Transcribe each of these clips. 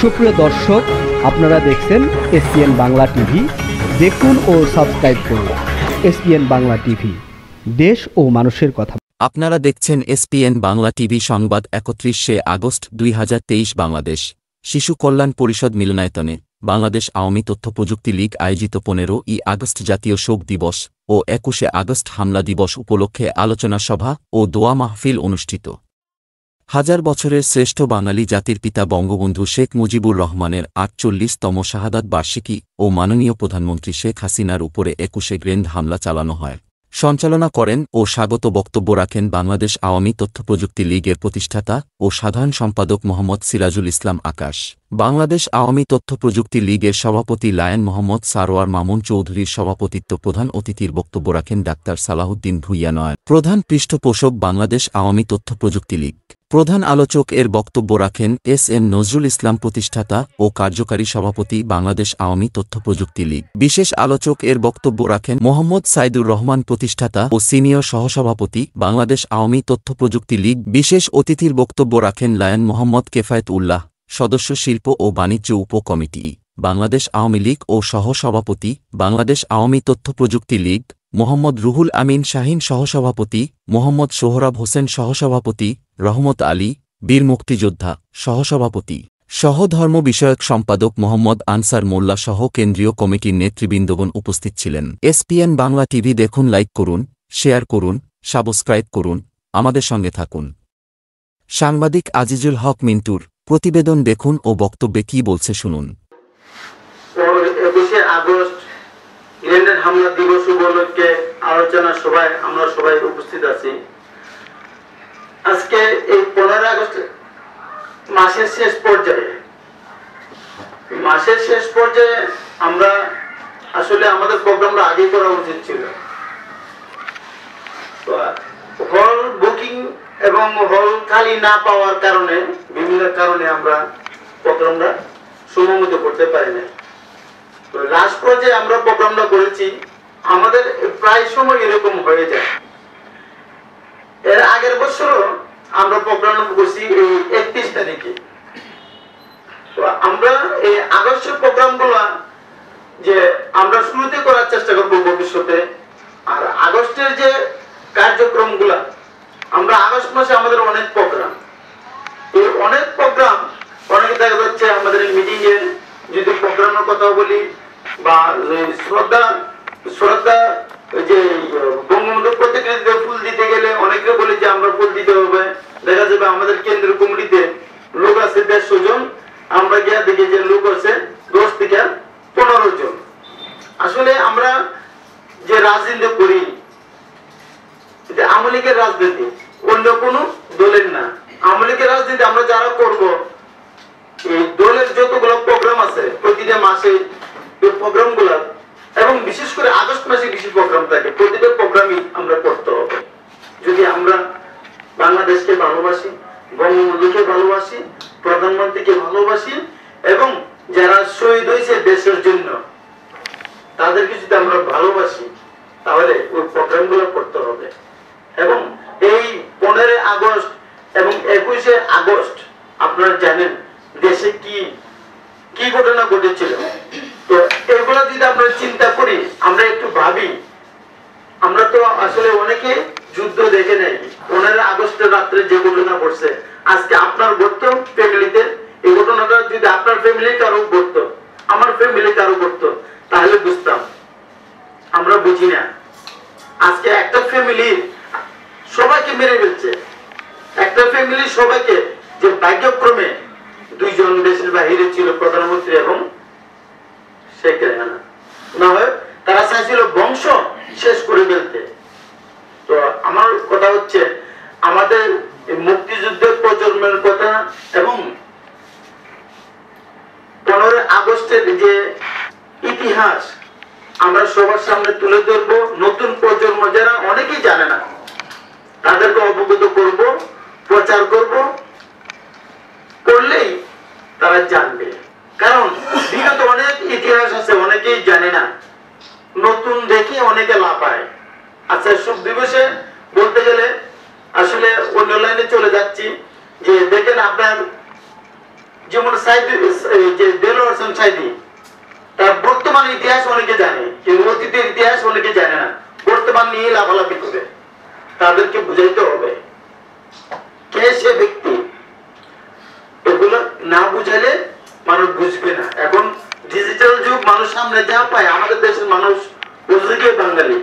সুপ্রিয় দর্শক, আপনারা দেখছেন এসপিএন বাংলা টিভি। দেখুন ও সাবস্ক্রাইব করুন এসপিএন বাংলা টিভি। দেশ ও মানুষের কথা। আপনারা দেখছেন এসপিএন বাংলা টিভি সংবাদ একত্রিশে আগস্ট দুই হাজার তেইশ বাংলাদেশ। শিশু কল্যাণ পরিষদ মিলনায়তনে বাংলাদেশ আওয়ামী তথ্য প্রযুক্তি লীগ আয়োজিত পনেরো ই আগস্ট জাতীয় শোক দিবস ও একুশে আগস্ট হামলা দিবস উপলক্ষে আলোচনা সভা ও দোয়া মাহফিল অনুষ্ঠিত। হাজার বছরের শ্রেষ্ঠ বাঙালি জাতির পিতা বঙ্গবন্ধু শেখ মুজিবুর রহমানের আটচল্লিশতম শাহাদাত বার্ষিকী ও মাননীয় প্রধানমন্ত্রী শেখ হাসিনার উপরে একুশে গ্রেন্ড হামলা চালানো হয়। সঞ্চালনা করেন ও স্বাগত বক্তব্য রাখেন বাংলাদেশ আওয়ামী তথ্য প্রযুক্তি লীগের প্রতিষ্ঠাতা ও সাধারণ সম্পাদক মোহাম্মদ সিরাজুল ইসলাম আকাশ। বাংলাদেশ আওয়ামী তথ্য প্রযুক্তি লীগের সভাপতি লায়ন মোহাম্মদ সারোয়ার মামুন চৌধুরীর সভাপতিত্ব প্রধান অতিথির বক্তব্য রাখেন ডাক্তার সালাহুদ্দিন ভুইয়া নয়। প্রধান পৃষ্ঠপোষক বাংলাদেশ আওয়ামী তথ্য প্রযুক্তি লীগ। প্রধান আলোচক এর বক্তব্য রাখেন এস এম নজরুল ইসলাম প্রতিষ্ঠাতা ও কার্যকারী সভাপতি বাংলাদেশ আওয়ামী তথ্য প্রযুক্তি লীগ। বিশেষ আলোচক এর বক্তব্য রাখেন মোহাম্মদ সাইদুর রহমান প্রতিষ্ঠাতা ও সিনিয়র সহসভাপতি বাংলাদেশ আওয়ামী তথ্য প্রযুক্তি লীগ। বিশেষ অতিথির বক্তব্য রাখেন লায়ন মোহাম্মদ কেফায়েত উল্লাহ সদস্য শিল্প ও বাণিজ্য উপকমিটি, বাংলাদেশ আওয়ামী লীগ ও সহসভাপতি বাংলাদেশ আওয়ামী তথ্য প্রযুক্তি লীগ, মোহাম্মদ রুহুল আমিন শাহিন সহসভাপতি, মোহাম্মদ সোহরাব হোসেন সহসভাপতি রহমত আলী, বীর মুক্তিযোদ্ধা, সহসভাপতি, সহধর্ম বিষয়ক সম্পাদক মোহাম্মদ আনসার মোল্লা সহ কেন্দ্রীয় কমিটির নেতৃবৃন্দবন উপস্থিত ছিলেন। এসপিএন বাংলা টিভি দেখুন, লাইক করুন, শেয়ার করুন, সাবস্ক্রাইব করুন, আমাদের সঙ্গে থাকুন। সাংবাদিক আজিজুল হক মিন্টুর প্রতিবেদন দেখুন ও বক্তব্যে কি বলছে শুনুন। একুশে আগস্ট গ্রেনেড হামলা দিবস উপলক্ষে আলোচনা সভায় আমরা সবাই উপস্থিত আছি। আজকে এই পনেরো আগস্ট মাসের শেষ পর্যায়ে, মাসের শেষ পর্যায়ে আমরা আসলে আমাদের প্রোগ্রামটা আগে করা উচিত ছিল। হল বুকিং এবং হল খালি না পাওয়ার কারণে, বিভিন্ন কারণে আমরা প্রোগ্রামটা সমমত করতে পারি না লাস্ট পর্যায়ে আমরা প্রোগ্রামটা করেছি, আমাদের প্রায় সময় এরকম হয়ে যায়। এর আগের বছরও আমরা প্রোগ্রাম করছি এই একত্রিশ তারিখে। তো আমরা এই আগস্টের প্রোগ্রাম যে আমরা শুরুতে করার চেষ্টা করব ভবিষ্যতে আর আগস্টের যে কার্যক্রম আমরা আগস্ট মাসে আমাদের অনেক প্রোগ্রাম এই অনেক প্রোগ্রাম অনেকে দেখা যাচ্ছে আমাদের মিটিং এর যদি প্রোগ্রামের কথা বলি বা শ্রদ্ধা শ্রদ্ধা যে বঙ্গবন্ধু প্রতিকৃতিতে ফুল দিতে গেলে অনেকে বলে যে আমরা ফুল দিতে হবে দেখা যাবে আমাদের কেন্দ্রীয় কমিটিতে লোক আছে দেড়শো জন আমরা গিয়া দেখি যে লোক আছে দশ থেকে পনেরো জন আসলে আমরা যে রাজনীতি করি আমলিকের রাজনীতি। অন্য কোন দলের না। আমলিকের রাজনীতি আমরা যারা করব, এই দলের যতগুলো প্রোগ্রাম আছে, প্রতিটা মাসে প্রোগ্রামগুলা এবং বিশেষ করে আগস্ট মাসে বেশি প্রোগ্রাম থাকে, প্রতিটা প্রোগ্রামই আমরা করতে হবে। যদি আমরা বাংলাদেশকে ভালোবাসি, বঙ্গবন্ধুকে ভালোবাসি, প্রধানমন্ত্রীকে ভালোবাসি, এবং যারা শহীদ হয়েছে দেশের জন্য, তাদেরকে যদি আমরা ভালোবাসি, তাহলে ওই প্রোগ্রাম করতে হবে। এবং এই পনেরোই আগস্ট এবং একুশে আগস্ট, আপনারা জানেন দেশে কি কি ঘটনা ঘটেছিল। তো এগুলো যদি আমরা চিন্তা করি, আমরা একটু ভাবি। আমরা তো আসলে অনেকে যুদ্ধ দেখে নেই। পনেরো আগস্টের রাত্রে যে ঘটনা ঘটছে, আজকে আপনার ঘটতো ফ্যামিলিতে? এই ঘটনাটা যদি আপনার ফ্যামিলি কারও ঘটতো, আমার ফ্যামিলি কারও ঘটতো, তাহলে বুঝতাম। আমরা বুঝি না। আজকে একটা ফ্যামিলি সবাইকে মেরে ফেলছে। একটা ফ্যামিলি সবাইকে যে ভাগ্যক্রমে দুইজন দেশের বাহিরে ছিল প্রধানমন্ত্রী এবং শেখ রেহানা না? হয় তারা চাইছিল বংশ শেষ করে ফেলতে। তো আমার কথা হচ্ছে, আমাদের মুক্তিযুদ্ধের প্রজন্মের কথা এবং পনেরো আগস্টের যে ইতিহাস, আমরা সবার সামনে তুলে ধরবো। নতুন প্রজন্ম যারা অনেকেই জানে না। তাদেরকে অবগত করব, প্রচার করব, করলেই তারা জানবে। কারণ বিগত অনেক ইতিহাস আছে, অনেকেই জানে না। নতুন দেখে অনেকে লাপায় আচ্ছা সুখ দিবসে বলতে গেলে আসলে অন্য লাইনে চলে যাচ্ছি, যে দেখেন আপনার যেমন সাইদি যে তার বর্তমান ইতিহাস অনেকে জানে, কিন্তু অতীতের ইতিহাস অনেকে জানে না। বর্তমান নিয়ে লাভালাভি করে তাদেরকে বুঝাইতে হবে। কে সে ব্যক্তি? এগুলো না বুঝাইলে মানুষ বুঝবে না। এখন ডিজিটাল যুগ, মানুষ সামনে যা পায়, আমাদের দেশের মানুষ গিয়ে বাঙালি?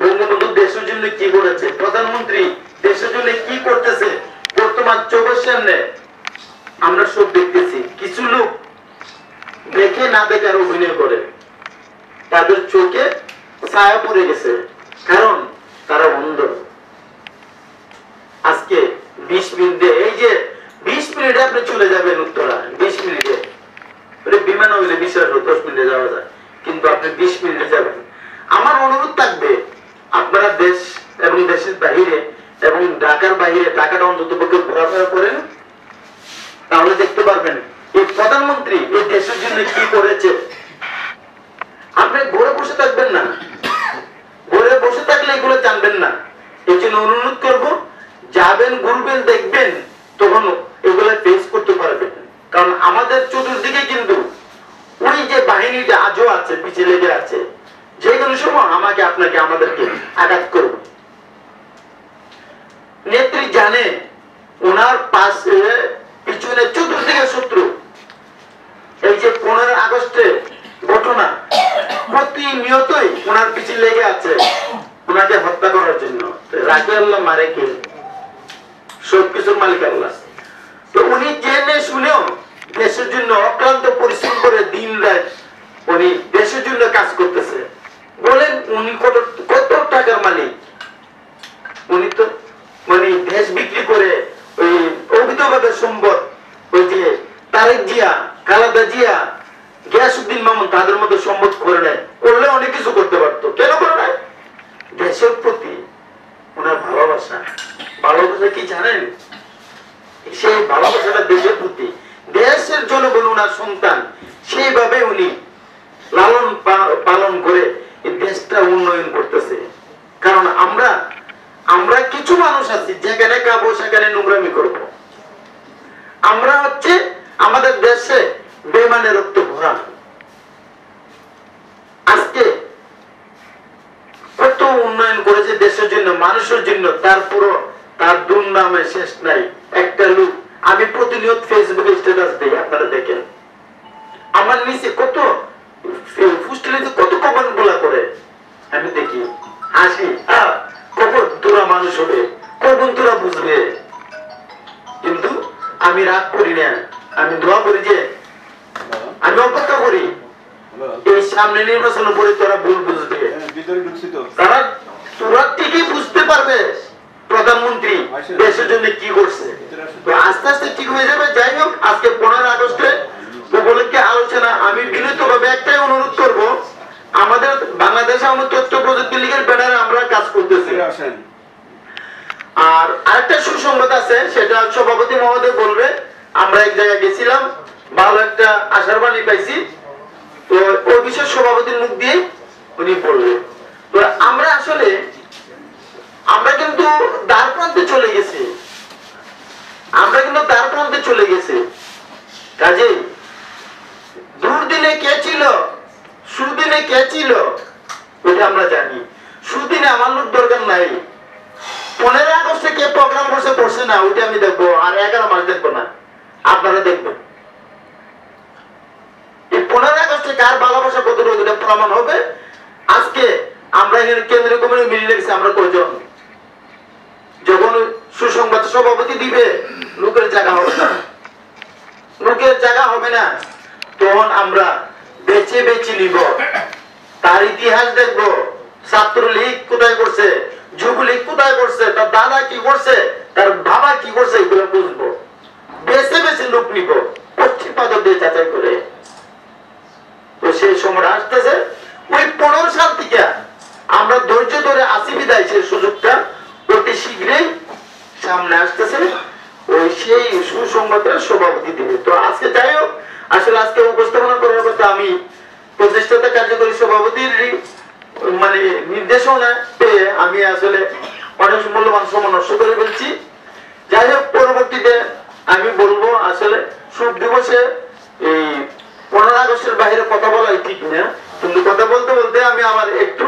বঙ্গবন্ধু দেশের জন্য কি করেছে? প্রধানমন্ত্রী দেশের জন্য কি করতেছে? বর্তমান চোখের সামনে আমরা সব দেখতেছি। কিছু লোক দেখে না দেখার অভিনয় করে। তাদের চোখে ছায়া পড়ে গেছে। কারণ তারা অন্ধ আজকে বিশ মিনিটে, এই যে বিশ মিনিটে আপনি চলে যাবেন উত্তরা, বিশ মিনিটে। বিমান হইলে বিশ্বাস হয় দশ মিনিটে যাওয়া যায়। কিন্তু আপনি বিশ মিনিটে যাবেন। আমার অনুরোধ থাকবে, আপনারা দেশ এবং দেশের বাহিরে এবং ঢাকার বাহিরে, ঢাকাটা অন্তত পক্ষে ঘোরাফেরা করেন। তাহলে দেখতে পারবেন, এই প্রধানমন্ত্রী এই দেশের জন্য কি করেছে। আপনি ঘরে বসে থাকবেন না। ঘরে বসে থাকলে এগুলো জানবেন না। এই জন্য অনুরোধ করব, যাবেন, ঘুরবেন, দেখবেন, তখন এগুলো ফেস করতে পারবেন। কারণ আমাদের চতুর্দিকে কিন্তু ওই যে বাহিনীটা আজও আছে পিছিয়ে লেগে আছে, যে কোনো সময় আমাকে, আপনাকে, আমাদেরকে আঘাত করবে নেত্রী জানে ওনার পাশে পিছনে চতুর্দিকে শত্রু এই যে পনেরো আগস্টে ঘটনা প্রতিনিয়তই ওনার পিছিয়ে লেগে আছে ওনাকে হত্যা করার জন্য রাখি আল্লাহ মারে কে সবকিছুর মালিক আল্লাহ তো উনি জেনে শুনেও দেশের জন্য অক্লান্ত পরিশ্রম করে দিন রাত উনি দেশের জন্য কাজ করতেছে বলেন উনি কত কত টাকার মালিক উনি তো মানে দেশ বিক্রি করে ওই অবৈধভাবে সম্পদ ওই যে তারেক জিয়া কালাদা জিয়া গিয়াসুদ্দিন মামুন তাদের মধ্যে সম্পদ করে নেয়। করলে অনেক কিছু করতে পারতো। কেন করে নেয়? দেশের প্রতি ওনার ভালোবাসা। ভালোবাসা কি জানেন? সেই ভালোবাসাটা দেশের প্রতি। দেশের জনগণ ওনার সন্তান, সেইভাবে উনি লালন পালন করে দেশটা উন্নয়ন করতেছে। কারণ আমরা আমরা কিছু মানুষ আছি, যেখানে খাব সেখানে নোংরামি করব। আমরা হচ্ছে আমাদের দেশে বেমানের রক্ত ভরা। আজকে কত উন্নয়ন করেছে দেশের জন্য, মানুষের জন্য তারপরও তার দুর্নামে শেষ নাই। একটা লোক, আমি প্রতিনিয়ত ফেসবুকে স্ট্যাটাস দিই, আপনারা দেখেন। আমার নিচে কত কত কমেন্টগুলা করে। রাগ করি না। আমি দোয়া করি যে আমি অপেক্ষা করি। এই সামনে নির্বাচনের পরে তোরা ভুল বুঝবে। তো। তারা তোরা ঠিকই বুঝতে পারবে প্রধানমন্ত্রী দেশের জন্য কি করছে। আস্তে আস্তে ঠিক হয়ে যাবে যাই হোক আজকে পনেরো আগস্টে উপলক্ষে আলোচনা। আমি বিনীত ভাবে একটাই অনুরোধ করব আমাদের বাংলাদেশ আওয়ামী তথ্য প্রযুক্তি লীগের ব্যানারে আমরা কাজ করতেছি। আর আরেকটা সুসংবাদ আছে, সেটা সভাপতি মহোদয় বলবে। আমরা এক জায়গায় গেছিলাম, ভালো একটা আশার বাণী পাইছি। তো ওই বিশেষ সভাপতির মুখ দিয়ে উনি বলবে। তো আমরা আসলে, আমরা কিন্তু দ্বার প্রান্তে চলে গেছি। আমরা কিন্তু দ্বার প্রান্তে চলে গেছি। কাজেই দুর্দিনে কে ছিল? সুদিনে কে ছিল? ওটা আমরা জানি। সুদিনে আমার লোক দরকার নাই। পনেরো কে প্রোগ্রাম করছে করছে না, ওইটা আমি দেখব, আর এগারো মাস দেখব না। আপনারা দেখবেন। পনেরো আগস্টে কার ভালোবাসা কতটুকু এটা প্রমাণ হবে? আজকে আমরা এখানে কেন্দ্রীয় কমিটি মিলিয়ে রেখেছি, আমরা কয়জন? যখন সুসংবাদ সভাপতি দিবে, লোকের জায়গা হবে না। লোকের জায়গা হবে না। তখন আমরা বেছে বেছে নিব। তার ইতিহাস দেখব। ছাত্রলীগ কোথায় করছে? যুবলীগ কোথায় করছে তার দাদা কি করছে তার বাবা কি করছে এগুলো বুঝব। বেছে বেছে লোক নিব। পশ্চিম পাদক দিয়ে যাচাই করে। তো সেই সময় আসতেছে, ওই পনেরো সাল থেকে আমরা ধৈর্য ধরে আসি বিদায় সেই সুযোগটা। অতি শীঘ্রই সামনে আসতেছে। ওই সেই সুসংবাদের সভাপতি দিবে তো আজকে যাই হোক, আসলে আজকে উপস্থাপনা করার কথা আমি প্রতিষ্ঠাতা কার্যকরী সভাপতির মানে নির্দেশনা পেয়ে আমি আসলে অনেক মূল্যবান সময় নষ্ট করে ফেলছি। যাই হোক, পরবর্তীতে আমি বলব আসলে শোক দিবসে এই পনেরো আগস্টের বাইরে কথা বলাই ঠিক না। কিন্তু কথা বলতে বলতে আমি আমার একটু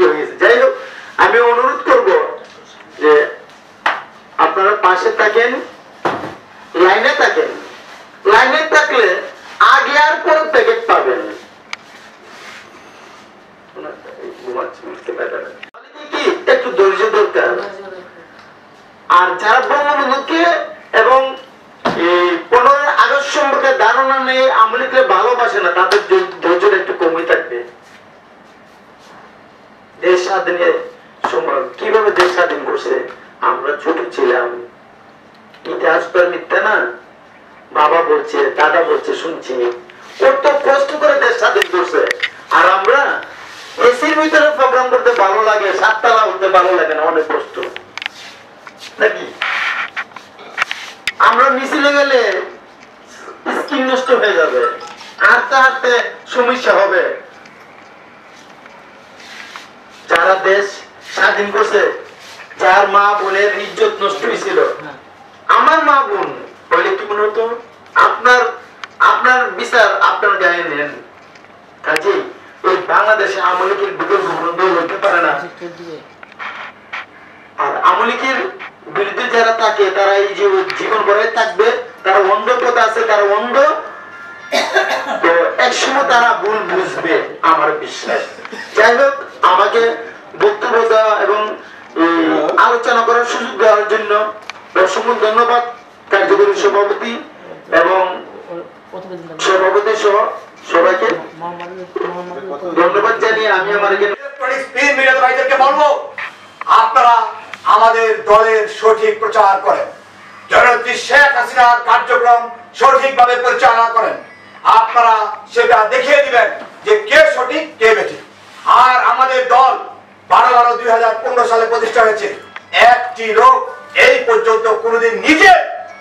ইয়ে। যাই হোক, আমি অনুরোধ করব যে আপনারা পাশে থাকেন, লাইনে থাকেন। লাইনে থাকলে আগে আর পরে প্যাকেট পাবেন ঘুমাচ্ছে, বুঝতে পারবেন না। কি আর যারা বঙ্গবন্ধুকে এবং এই পনেরো আগস্ট সম্পর্কে ধারণা নেই আমলিকে ভালোবাসে না, তাদের ধৈর্যটা একটু কমই থাকবে। দেশ স্বাধীনের সময় কীভাবে দেশ স্বাধীন করছে? আমরা ছোট ছিলাম। ইতিহাস তো মিথ্যা না। বাবা বলছে, দাদা বলছে, শুনছি। কত কষ্ট করে দেশ স্বাধীন করছে। আর আমরা এসির ভিতরে প্রোগ্রাম করতে ভালো লাগে সাততলা উঠতে ভালো লাগে না অনেক কষ্ট। নাকি? আমরা মিছিলে গেলে স্কিন নষ্ট হয়ে যাবে হাঁটতে হাঁটতে সমস্যা হবে। যারা দেশ স্বাধীন করছে যার মা বোনের ইজ্জত নষ্ট হয়েছিল আমার মা বোন বলে কি মনে হতো? আপনার আপনার বিচার আপনার গায়ে নেন। কাজেই বাংলাদেশে আমলিকের বিকল্প বন্ধ হতে পারে না। আর আমলিকের বিরুদ্ধে যারা থাকে, তারা এই যে জীবন ভরে থাকবে, তারা অন্ধ কথা আছে, তারা অন্ধ। একসময় তারা ভুল বুঝবে, আমার বিশ্বাস। যাই হোক, আমাকে বক্তব্য দেওয়া এবং আলোচনা করার সুযোগ দেওয়ার জন্য অসংখ্য ধন্যবাদ। কার্যকরী সভাপতি এবং সভাপতি সহ সবাইকে ধন্যবাদ জানিয়ে আমি বলব, আপনারা আমাদের দলের সঠিক প্রচার করেন। শেখ কার্যক্রম পরিচালনা করেন। আপনারা সেটা দেখিয়ে দিবেন যে কে সঠিক, কে বেঠিক। আর আমাদের দল বারো বারো দুই সালে প্রতিষ্ঠা হয়েছে। একটি লোক এই পর্যন্ত কোনোদিন নিজে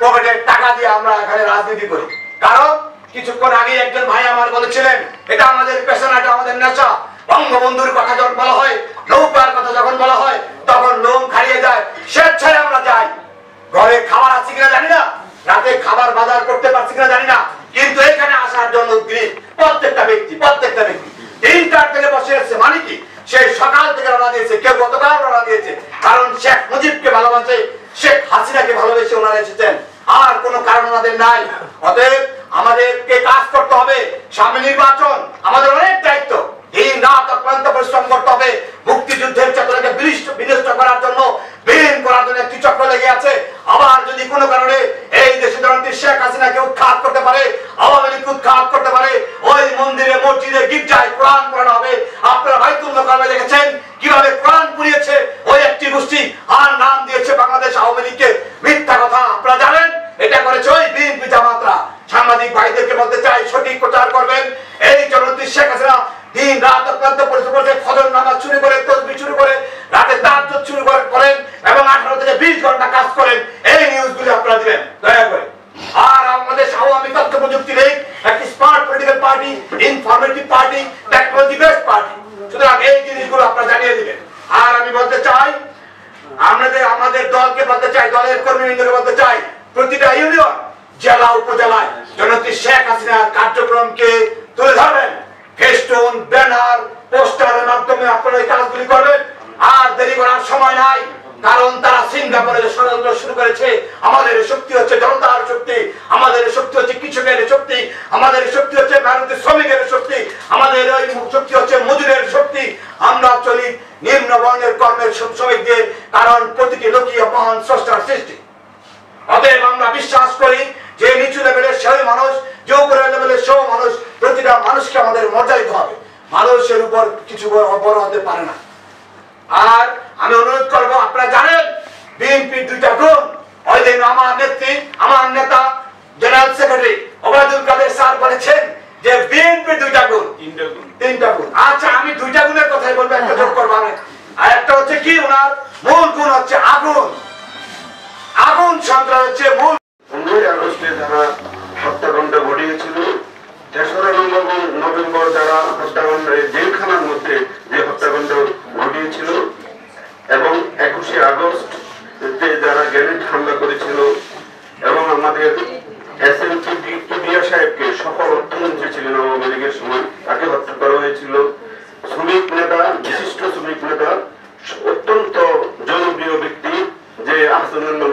পকেটের টাকা দিয়ে আমরা এখানে রাজনীতি করি। কারণ কিছুক্ষণ আগে একজন ভাই আমার বলেছিলেন, এটা আমাদের পেশনা এটা আমাদের নেশা। বঙ্গবন্ধুর কথা যখন বলা হয়, নৌকার কথা যখন বলা হয়, তখন লোম খাইয়ে যায়, স্বেচ্ছায় আমরা যাই। ঘরে খাবার আছে কিনা জানি না, রাতে খাবার বাজার করতে পারছি কিনা জানি না, কিন্তু এখানে আসার জন্য উদ্গ্রীব, প্রত্যেকটা ব্যক্তি প্রত্যেকটা ব্যক্তি। তিনটার থেকে বসে এসছে মানে কি? সেই সকাল থেকে রওনা দিয়েছে, কেউ গতকাল রওনা দিয়েছে, কারণ শেখ মুজিবকে ভালোবাসে, শেখ হাসিনাকে ভালোবেসে ওনারা এসেছেন। আর কোনো কারণ ওনাদের নাই অতএব আমাদেরকে কাজ করতে হবে সামনে নির্বাচন আমাদের অনেক দায়িত্ব দিন রাত অক্লান্ত পরিশ্রম করতে হবে মুক্তিযুদ্ধের চেতনাকে বিনিষ্ট বিনষ্ট করার জন্য বিলীন করার জন্য একটি চক্র লেগে আছে আবার যদি কোনো কারণে এই দেশে জননেত্রী শেখ হাসিনাকে উৎখাত করতে পারে আওয়ামী লীগ উৎখাত করতে পারে ওই মন্দিরে মসজিদে গির্জায় কোরআন পড়ানো হবে আপনারা বাইতুল মোকামে দেখেছেন কীভাবে কোরআন পুড়িয়েছে ওই একটি গোষ্ঠী আর নাম দিয়েছে বাংলাদেশ আওয়ামী লীগকে মিথ্যা কথা আপনারা জানেন এটা করেছে ওই বিএনপি জামাতরা সাংবাদিক ভাইদেরকে বলতে চাই সঠিক প্রচার করবেন এই জননেত্রী শেখ হাসিনা দিন রাত অক্লান্ত পরিশ্রম করে ফজর নামাজ শুরু করে তসবি শুরু করে রাতে তাহাজ্জুদ শুরু করে করেন এবং আঠারো থেকে বিশ ঘণ্টা কাজ করেন এই নিউজগুলি আপনারা দিবেন দয়া করে আর আমাদের আওয়ামী তথ্য প্রযুক্তি লীগ একটি smart political party informative party technology based party সুতরাং এই জিনিসগুলো আপনারা জানিয়ে দিবেন আর আমি বলতে চাই আমাদের আমাদের দলকে বলতে চাই, দলের কর্মীবৃন্দকে বলতে চাই, প্রতিটা ইউনিয়ন জেলা, উপজেলায় জনতি শেখ হাসিনার কার্যক্রমকে তুলে ধরবেন। ফেস্টুন ব্যানার পোস্টারের মাধ্যমে আপনারা এই কাজগুলি করবেন। আর দেরি করার সময় নাই। কারণ তারা সিঙ্গাপুরে ষড়যন্ত্র শুরু করেছে। আমাদের শক্তি হচ্ছে জনতার শক্তি, আমাদের শক্তি হচ্ছে কৃষকের শক্তি, আমাদের শক্তি হচ্ছে ভারতের শ্রমিকের শক্তি, আমাদের ওই শক্তি হচ্ছে মজুরের শক্তি। আমরা চলি নিম্ন বর্ণের কর্মের শ্রমিকদের কারণ প্রতিটি লোকই মহান স্রষ্টার সৃষ্টি। অতএব আমরা বিশ্বাস করি যে নিচু লেভেলের সেই মানুষ যে উপরে লেভেলের সেও মানুষ, প্রতিটা মানুষকে আমাদের মর্যাদা দিতে হবে। মানুষের উপর কিছু বড় হতে পারে না। আর আমি অনুরোধ করব আপনারা জানেন বিএনপির দুইটা গুণ। ওই দিন আমার নেত্রী আমার নেতা general secretary Obaidul Quader sir বলেছেন যে বিএনপির দুইটা গুণ। তিনটা গুণ। আচ্ছা আমি দুইটা গুণের কথাই বলব একটা যোগ করব আমি। আর একটা হচ্ছে কি ওনার মূল গুণ হচ্ছে আগুন। আগুন সন্ত্রাস হচ্ছে মূল পনেরোই আগস্টে যারা হত্যাকাণ্ড ঘটিয়েছিল তেসরা নভেম্বর নভেম্বর যারা হত্যাকাণ্ড এই জেলখানার মধ্যে যে হত্যাকাণ্ড ঘটিয়েছিল এবং একুশে আগস্ট তে যারা গ্রেনেড হামলা করেছিল এবং আমাদের এস এম টিডিয়া সাহেবকে সফল অর্থমন্ত্রী ছিলেন আওয়ামী লীগের সময়। তাকে হত্যা করা হয়েছিল। শ্রমিক নেতা, বিশিষ্ট শ্রমিক নেতা, অত্যন্ত জনপ্রিয় ব্যক্তি, যে আহসানুল্লাহ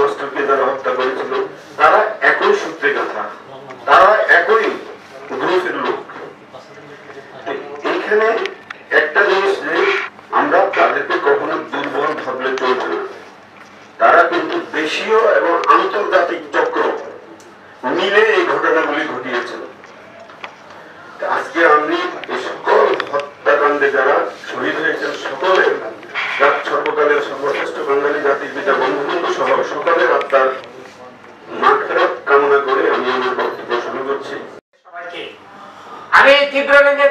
তীব্র নিন্দা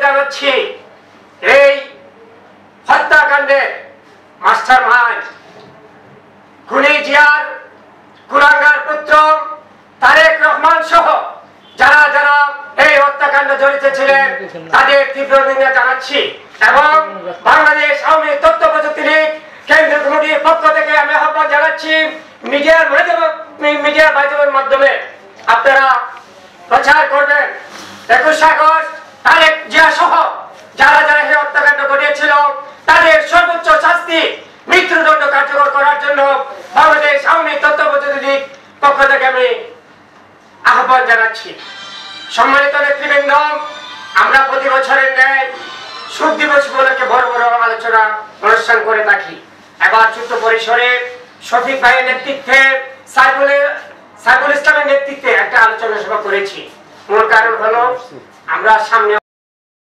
এই হত্যাকাণ্ডের মাস্টার মাইন্ড, খুনি জিয়ার কুরাঙ্গার পুত্র তারেক রহমান সহ যারা যারা এই হত্যাকাণ্ডে জড়িত ছিলেন, তাদের তীব্র নিন্দা জানাচ্ছি এবং বাংলাদেশ আওয়ামী তথ্য প্রযুক্তি লীগ, কেন্দ্রীয় কমিটির পক্ষ থেকে আমি আহ্বান জানাচ্ছি মিডিয়ার মিডিয়ার মাধ্যমে। আপনারা প্রচার করবেন। একুশে আগস্ট তারেক জিয়া সহ যারা যারা এই হত্যাকাণ্ড ঘটিয়েছিল, তাদের সর্বোচ্চ শাস্তি মৃত্যুদণ্ড কার্যকর করার জন্য বাংলাদেশ আওয়ামী লীগ পক্ষ থেকে আমি আহ্বান জানাচ্ছি। সম্মানিত নেতৃবৃন্দ, আমরা প্রতি বছরের ন্যায় সুখ দিবস উপলক্ষে বড় বড় আলোচনা অনুষ্ঠান করে থাকি। এবার ছোট্ট পরিসরে শফিক ভাইয়ের নেতৃত্বে সাইফুলের সাইফুল ইসলামের নেতৃত্বে একটা আলোচনা সভা করেছি। মূল কারণ হলো আমরা সামনে